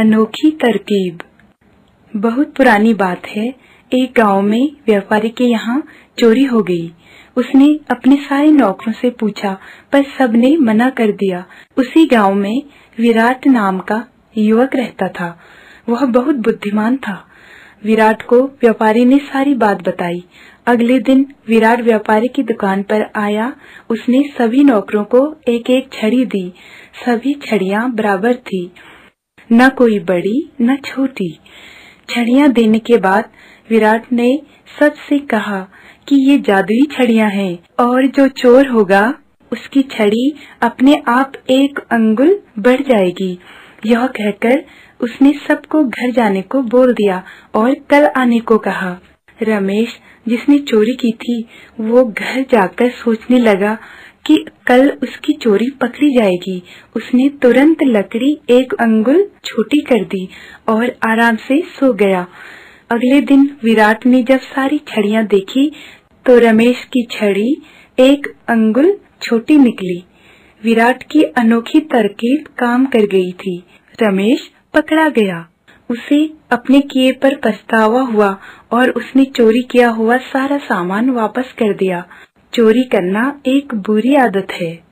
अनोखी तरकीब। बहुत पुरानी बात है, एक गाँव में व्यापारी के यहाँ चोरी हो गई। उसने अपने सारे नौकरों से पूछा, पर सबने मना कर दिया। उसी गाँव में विराट नाम का युवक रहता था। वह बहुत बुद्धिमान था। विराट को व्यापारी ने सारी बात बताई। अगले दिन विराट व्यापारी की दुकान पर आया। उसने सभी नौकरों को एक एक छड़ी दी। सभी छड़िया बराबर थी। न कोई बड़ी, न छोटी। छड़ियाँ देने के बाद विराट ने सबसे कहा कि ये जादुई छड़ियाँ हैं और जो चोर होगा, उसकी छड़ी अपने आप एक अंगुल बढ़ जाएगी। यह कहकर उसने सबको घर जाने को बोल दिया और कल आने को कहा। रमेश जिसने चोरी की थी, वो घर जाकर सोचने लगा कि कल उसकी चोरी पकड़ी जाएगी। उसने तुरंत लकड़ी, एक अंगुल छोटी कर दी और आराम से सो गया। अगले दिन विराट ने जब सारी छड़ियाँ देखी तो रमेश की छड़ी, एक अंगुल छोटी निकली। विराट की अनोखी तरकीब काम कर गई थी। रमेश पकड़ा गया। उसे अपने किए पर पछतावा हुआ और उसने चोरी किया हुआ सारा सामान वापस कर दिया। चोरी करना एक बुरी आदत है।